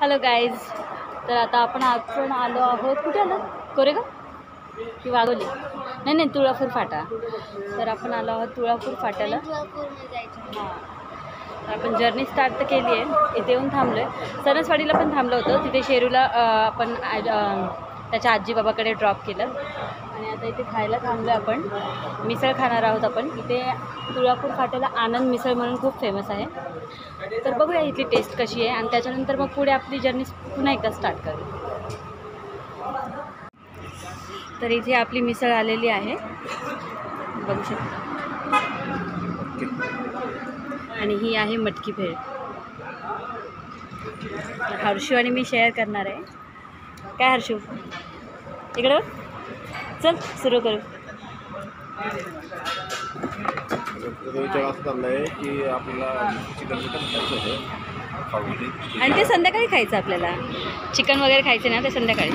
Hello guys तर आता आपण आपण आलो आहोत. कुठे आलो कोरेगाव? की वाघोली? नाही नाही तुळापूर फाटा. तर आपण आलो आहोत तुळापूर फाट्याला. हां. आपण जर्नी स्टार्ट तर केली आहे इथे येऊन थांबलो आहे सरसवाडीला पण थांबलो होतो. तिथे शेरूला आपण त्याच्या आजी बाबाकडे ड्रॉप केलं. आणि आता इथे खायला थांबलो आपण. मिसळ खाणार आहोत आपण. इथे तुळापूर फाट्याला आनंद मिसळ म्हणून खूप फेमस आहे. तर बघूया इथली टेस्ट कशी आहे. आणि त्याच्यानंतर मग पुढे आपली जर्नी पुन्हा एकदा स्टार्ट करू. तर इथे आपली मिसळ आलेली आहे. बघू शकता. आणि ही आहे मटकी भेळ. तर हर्षू आणि मी शेअर करणार आहे. काय हर्षू? इकडं. चल सुरू करू. की आपल्याला चिकन होतं. आणि ते संध्याकाळी खायचं आपल्याला. चिकन वगैरे खायचं ना ते संध्याकाळी.